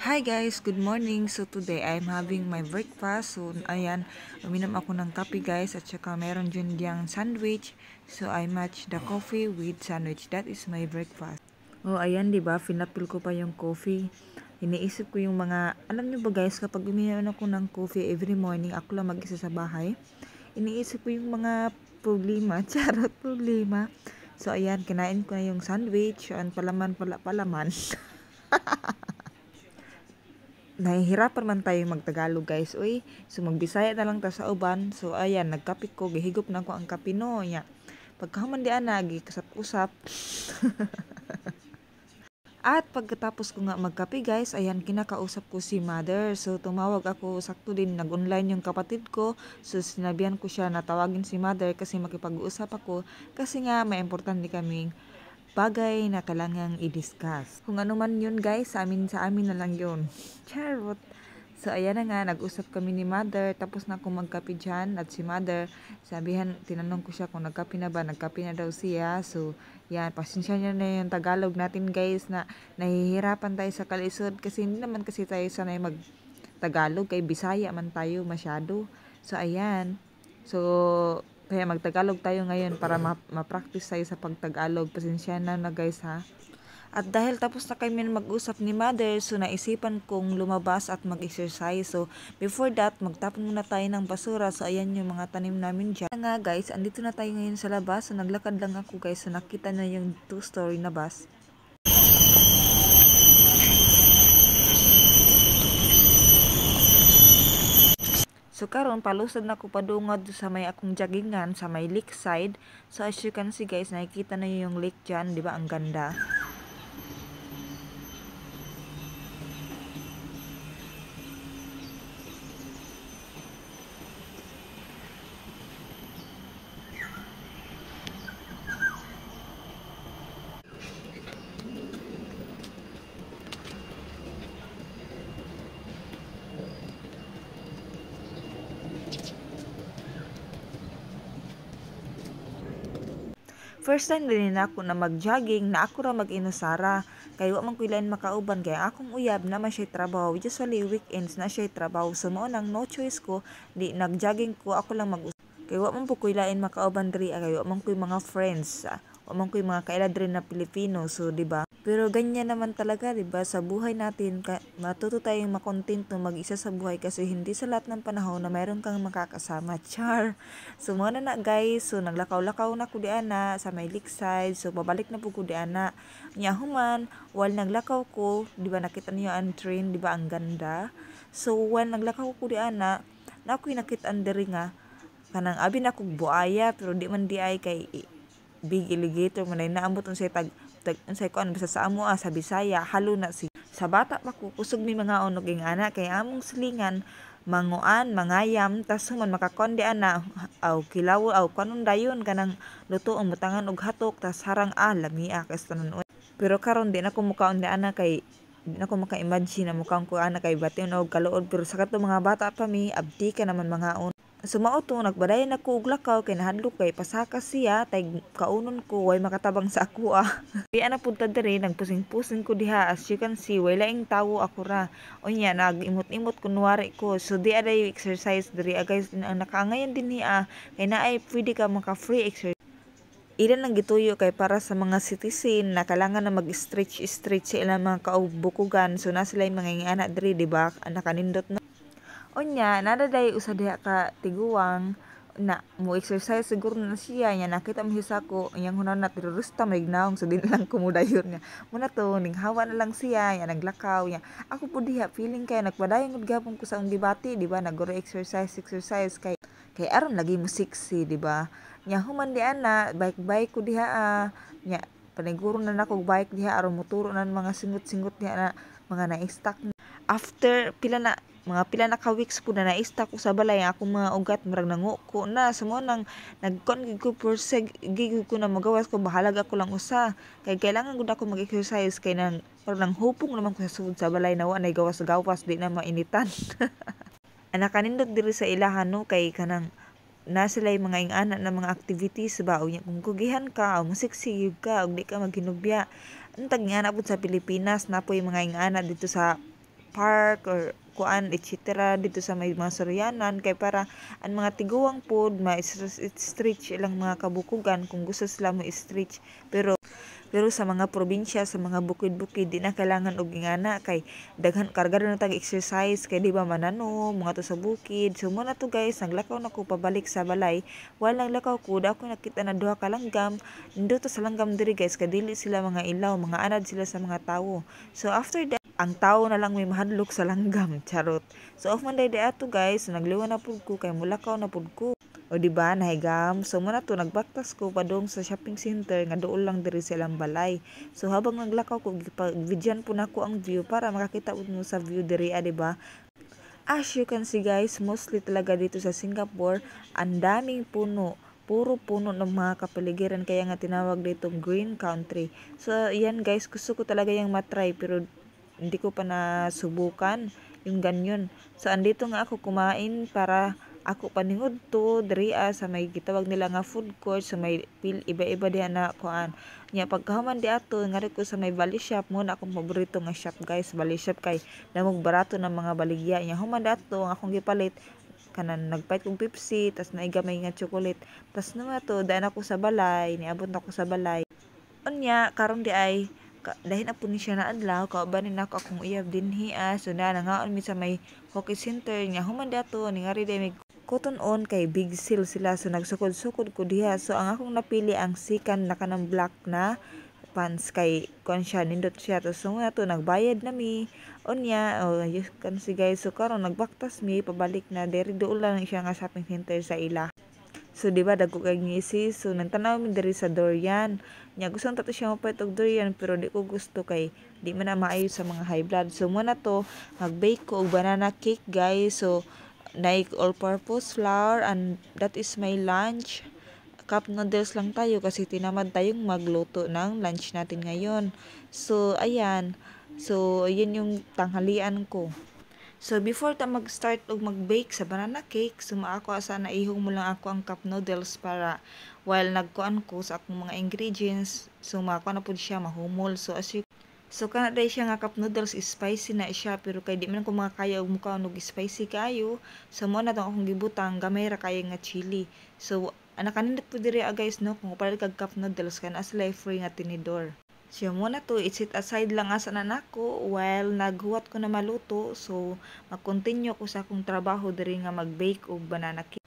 Hi guys, good morning. So today I'm having my breakfast. So ayan, uminom ako ng kape guys at saka meron dyan diyang sandwich. So I match the coffee with sandwich. That is my breakfast. Oh ayan 'di ba? Finapil ko pa yung coffee. Iniisip ko yung mga, alam niyo ba guys, kapag uminom ako ng coffee every morning, ako lang mag-isa sa bahay. Iniisip ko yung mga problema, charot problema. So ayan, kinain ko na yung sandwich, ang palaman pala palaman. nahihirapan man tayo magtagalog guys. Uy so magbisaya na lang ta sa uban. So ayan nagkapit ko. Gihigop na ko ang kapino nya. Pagkahuman di ana kasap-usap At pagkatapos ko nga magkape guys, ayan kinakausap ko si mother. So tumawag ako, sakto din nag-online yung kapatid ko. So sinabihan ko siya na tawagin si mother kasi makipag-uusap ako. Kasi nga may importante kaming bagay na kailangang i-discuss. Kung ano man yun guys, sa amin sa amin na lang yun. Charot! So ayan na nga, nag-usap kami ni mother, tapos na akong magkape dyan at si mother, sabihan, tinanong ko siya kung nagkape na ba, nagkape na daw siya. So yan, pasensya niya na yung Tagalog natin guys na nahihirapan tayo sa kalisod kasi hindi naman kasi tayo sanay mag Tagalog kay Bisaya man tayo masyado. So ayan. So kaya magtagalog tayo ngayon para ma-practice tayo sa pagtagalog. Pasensya na na guys ha. At dahil tapos na kami mag-usap ni mother, so naisipan kong lumabas at mag-exercise. So, before that, magtapon muna tayo ng basura. So, ayan yung mga tanim namin dyan. Nga guys, andito na tayo ngayon sa labas. So, naglakad lang ako guys. So, nakita na yung two-story na bus. So karon palusad na ko padungod sa may akong joggingan sa may lake side. So as you can see guys, nakikita na yung lake dyan, di ba? Ang ganda. First time din na ako na mag-jogging na ako ra mag-inusara. Kay wa man ko ilan makauban kay akong uyab na man siya trabaho. Usually weekends na siya trabaho. So mo nang no choice ko, di nag-jogging ko ako lang mag Kay wa man po ko ilain makauban diri kay wa man ko mga friends. Wa man ko mga kaila na Pilipino. So di ba? Pero ganyan naman talaga, 'di ba? Sa buhay natin, matuto tayong makontento mag-isa sa buhay kasi hindi sa lahat ng panahon na mayroon kang makakasama. Char. So mo na na guys, so naglakaw-lakaw na ko di ana sa may lakeside. So babalik na po ko di ana. Nya human, while naglakaw ko, 'di ba nakita niyo ang train, 'di ba ang ganda? So while naglakaw ko di ana, na ako'y nakita diri nga kanang abi na buaya pero di man di ay kay big alligator man ay naambot unsay tag unsay kuan basta sa amo ah, sa Bisaya halo na si sa bata pa ko kusog mi mga onog ing ana kay among silingan manguan mangayam tas human makakonde ana aw kilaw aw kanon dayon kanang luto ang butangan og hatok tas harang ah lamia kas tanan pero karon di na ko mukaon ana kay na ko maka-imagine na mukhang ko ana kay bati og kaluod. Pero sa kato mga bata pa mi abdi ka naman mga on Sumao to nagbaday na ko og lakaw kay nahadlok kay pasaka siya tay kaunon ko way makatabang sa ako ah. Di ana punta diri nagpusing-pusing ko diha as you can see way laing tawo ako ra. Unya nagimot-imot kunwari ko. So di aday exercise diri ah, guys ang nakaangayan din niya kay naay pwede ka maka free exercise. Ilan lang gituyo kay para sa mga citizen na kailangan na mag-stretch stretch sa ilang mga kaubukugan so na sila yung mga anak diri di ba? Nakanindot na Unya, nadaday usa diha ka tiguwang na mo exercise siguro na siya nya nakita mo sa ko yang hunaw na terorista may gnaong so din lang kumudayon niya muna to ning hawa na lang siya ya naglakaw ya ako po diha feeling kay nagpadayon gud gapon ko sa ang debate di ba nagoro exercise exercise kay kay aron lagi mo sexy di ba? Nya human di ana bike bike ko diha ah, nya paniguro na nako bike diha aron moturo na mga singot-singot diha na mga na-stack after pila na mga pila na ka weeks po na naista ko sa balay ako mga ugat murag nangu ko na. Sa mo nang nagkon ko for seg gig ko na magawas ko bahalag ako lang usa. Kay kailangan gud ako mag-exercise kay nang parang hupong naman ko sa sud sa balay na wa nay gawas-gawas di na mainitan. Anak kanindot diri sa ilahan no? Kay kanang na mga ingana na mga activities ba? O kung kugihan ka o musiksig ka o di ka maghinubya. Ang tag nga sa Pilipinas na po yung mga ingana dito sa park or kuan etc dito sa may mga suryanan. Kay para ang mga tiguwang pod ma-stretch ilang mga kabukugan. Kung gusto sila mo stretch pero pero sa mga probinsya, sa mga bukid-bukid, di na kailangan og ingana kay daghan karga na tag exercise kay di ba manano, mga to sa bukid. So mo na to guys, naglakaw na ko pabalik sa balay. While naglakaw ko, da ako nakita na duha ka langgam. Ndo to sa langgam diri guys, kadili sila mga ilaw, mga anad sila sa mga tawo. So after that, ang tao na lang may mahadlok sa langgam, charot. So off man day ato guys, so, nagliwan na pud ko kay mulakaw na pud ko. O di ba nahigam. So muna to nagbaktas ko padong sa shopping center nga dool lang diri sa ilang balay. So habang naglakaw ko gidyan po nako ang view para makakita mo sa view diri ah, di ba? As you can see guys, mostly talaga dito sa Singapore, ang daming puno puro puno ng mga kapaligiran kaya nga tinawag dito green country. So yan guys, gusto ko talaga yung matry pero hindi ko pa nasubukan yung ganyan. So andito nga ako kumain para ako paningod to diri sa may gitawag nila nga food court sa may pil iba-iba diha na kuan. Nya pagkahuman di ato ngari ko sa may bali shop mo na akong paborito nga shop guys bali shop kay namog barato ng mga baligya. Nya human dato ang akong gipalit kanan nagpait kong Pepsi tas naigamay nga chocolate. Tas naman to daan ako sa balay niabot ako sa balay. Unya karon di ay ka, dahil na po ni siya na adlaw kaubanin nako akong uyab dinhi ah. So na nangaon mi sa may hockey center. Nya human dato ni ngari day cotton on kay big sale sila so nagsukod-sukod ko diha so ang akong napili ang sikan na kanang black na pants kay kon siya nindot siya to so nga to nagbayad na mi unya oh you can see guys so karon nagbaktas mi pabalik na diri doon lang siya nga shopping center sa ila So, di ba, dagko kay ngisi. So, nagtanaw mi diri sa durian. Nya, gusto tato siya mapait og durian, pero di ko gusto kay di man na maayo sa mga high blood. So, muna to, mag-bake ko og banana cake, guys. So, like all-purpose flour and that is my lunch. Cup noodles lang tayo kasi tinamad tayong magluto ng lunch natin ngayon. So, ayan. So, ayan yung tanghalian ko. So, before ta mag-start og mag-bake sa banana cake, suma ako asa na ihong mo lang ako ang cup noodles para while nagkuan ko sa akong mga ingredients, suma ako na pud siya mahumol. So, as you So kana day siya nga cup noodles spicy na siya pero kay di man ko makakaya og mukha og spicy kayo. So mo na tong akong gibutang gamay ra kayo nga chili. So ana kanindot po diri ah, guys no kung palit kag cup noodles kan as life free nga tinidor. So mo na to i-set aside lang asa na nako while naghuwat ko na maluto. So mag-continue ko sa akong trabaho diri nga mag-bake og banana cake.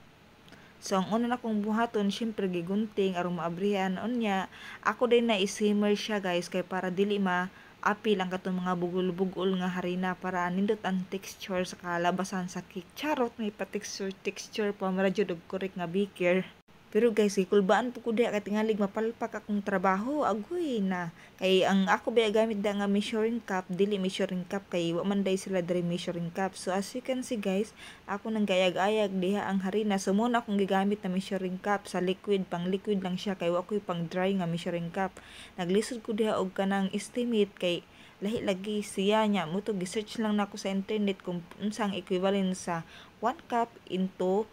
So, ang una na kong buhaton, syempre, gigunting, aron maabrihan, unya, ako din na isimmer siya, guys, kay para dili ma apil ang katong mga bugol-bugol nga harina para nindot ang texture sa kalabasan sa cake. Charot may pa texture pa mara jud og correct nga beaker. Pero guys, ikulbaan po ko diha kay tingalig mapalpak akong trabaho. Agoy na. Kay ang ako ba gamit da nga measuring cup, dili measuring cup kay wa man day sila diri measuring cup. So as you can see guys, ako nang gayag-ayag diha ang harina. So muna akong gigamit na measuring cup sa liquid, pang liquid lang siya kay wa ko'y pang dry nga measuring cup. Naglisod ko diha og kanang estimate kay lahi lagi siya nya mo to gi-search lang nako sa internet kung unsang equivalent sa 1 cup into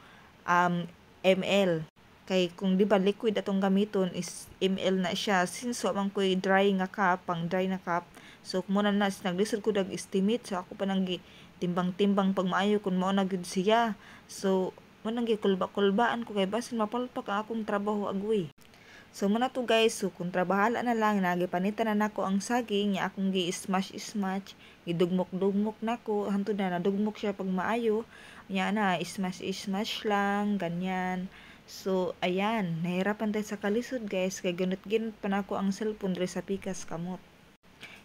um, ml kay kung di ba liquid atong gamiton is ml na siya. Since wa man koy dry nga cup pang dry na cup so muna na naglisod ko dag estimate so ako pa nang timbang-timbang pag maayo kun mao na gud siya. So mo nang gikulba-kulbaan ko kay basin mapalpak ang akong trabaho agoy So muna to guys, so kung trabahala na lang, nagipanitan na nako ang saging, niya akong gi-smash-smash, gidugmok-dugmok nako, hantod na nadugmok siya pag maayo, niya na, smash-smash lang, ganyan. So, ayan, nahirapan tayo sa kalisod guys, kay gunot-ginot pa na ako ang cellphone dre sa pikas kamot.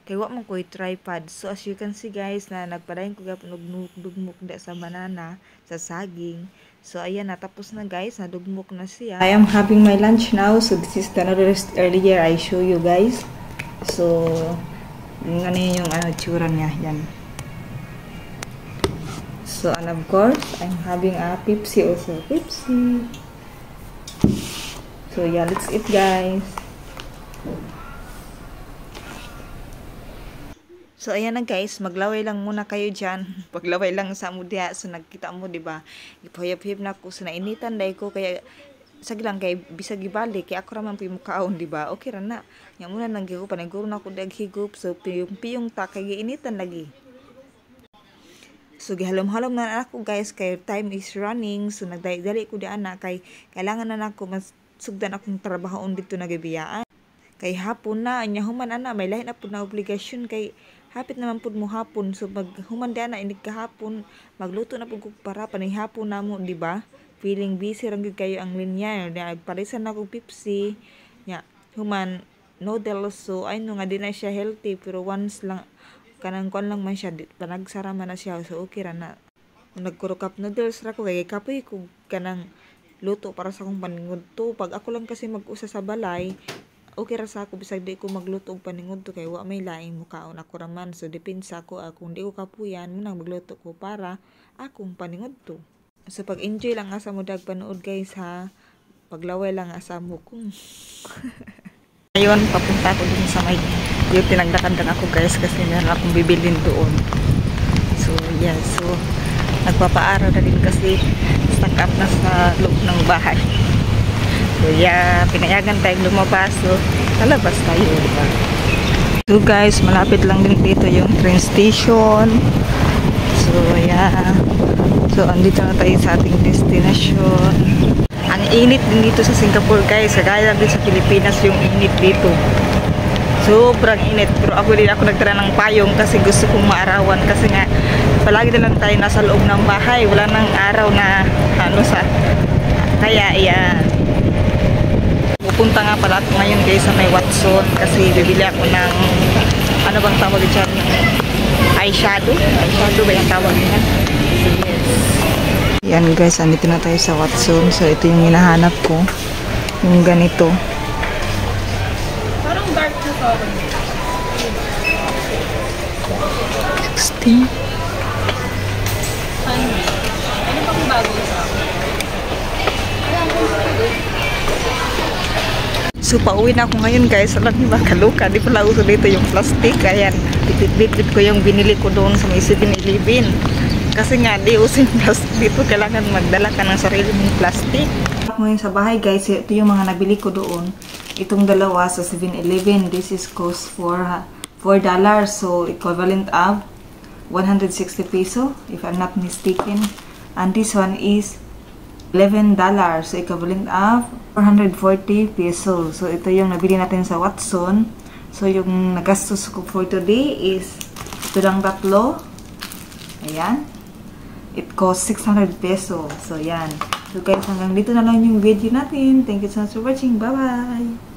Kay wa man ko'y tripod. So, as you can see guys, na nagpadayon ko gapon og dugmok da sa banana, sa saging. So, ayan, natapos na guys, nadugmok na siya. I am having my lunch now. So, this is the noodles earlier I show you guys. So, ano yung ano, tsura niya, yan. So, and of course, I'm having a Pepsi also. Pepsi. So, yeah, let's eat, guys. So, ayan na guys, maglaway lang muna kayo dyan. Paglaway lang sa mo diha. So, nagkita mo, di ba? Ipahiyap-hiyap na ako. So, nainitan dahil ko. Kaya, sag lang kay bisag ibalik kay ako raman pimo kaon di ba okay ra na nya muna nang gigo paniguro na ko dag higup so piyong piyong ta kay giinitan lagi So gihalom-halom na ako guys kay time is running so nagdali ko di ana kay kailangan na nako mas sugdan akong trabaho dito nagabiyaan. Kay hapon na anya human ana may lahi na pud na obligasyon. Kay hapit naman pud mo hapon. So pag human di ana inig kahapon magluto na pud ko para panay hapon namo di ba? Feeling busy gyud kayo ang linya. Nagparisan na ko Pepsi. Nya human noodles. So ay no nga di na siya healthy. Pero once lang kanang kuan lang man siya panagsara man na siya. So okay ra na. Nagkuro cup noodles ra ko. Kay kapoy ko kanang luto para sa akong paningod to pag ako lang kasi mag-usa sa balay okay ra sa ako bisag di ko magluto og paningod to kay wa may laing mukaon ako ra man so depende ako uh, kung di ko kapuyan mo nang magluto ko para akong paningod to so pag enjoy lang asa mo dag panood guys ha paglaway lang asa mo kung Ngayon, papunta ako dun sa may yung tinagdakandan ako guys kasi meron akong bibilin doon. So, yeah. So, nagpapaaraw na din kasi stuck up na sa loob ng bahay. So, yeah. Pinayagan tayong lumabas. So, talabas tayo. Diba? So, guys, malapit lang din dito yung train station. So, yeah. So, andito na tayo sa ating destination. Ang init din dito sa Singapore guys. Kagaya din sa Pilipinas yung init dito. Sobrang init. Pero ako din ako nagtara ng payong kasi gusto kong maarawan. Kasi nga, palagi na lang tayo nasa loob ng bahay. Wala nang araw na ano sa... Kaya, yan. Pupunta nga pala ako ngayon guys sa may Watson. Kasi bibili ako ng... Ano bang tawag dyan? Eyeshadow? Eyeshadow ba yung tawag niya? Yes. Yan guys, andito na tayo sa Watson. So ito yung hinahanap ko. Yung ganito. 16. Ano? Ano bang bago sa So pauwi na ako ngayon guys. Alam niyo ba kaluka? Di pala uso dito yung plastic. Ayan, bit-bit ko yung binili ko doon sa may 7-Eleven. Kasi nga, di usin plastic dito. Kailangan magdala ka ng sarili mong plastic. Ngayon sa bahay guys, ito yung mga nabili ko doon. Itong dalawa sa 7-Eleven. This is cost for $4. So, equivalent of 160 peso, if I'm not mistaken. And this one is $11. So, equivalent of 440 peso. So, ito yung nabili natin sa Watson. So, yung nagastos ko for today is ito lang tatlo. Ayan it costs 600 peso. So, yan. So, guys, hanggang dito na lang yung video natin. Thank you so much for watching. Bye-bye!